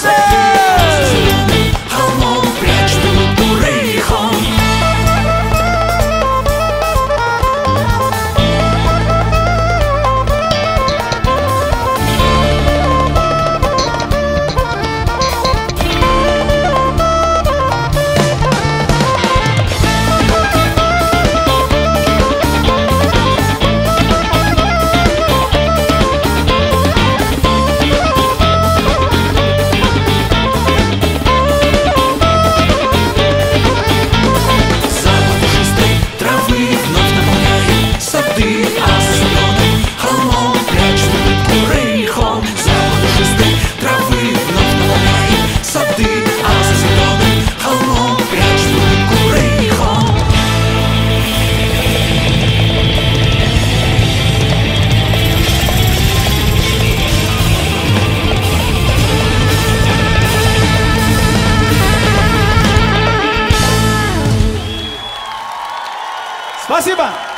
say Спасибо.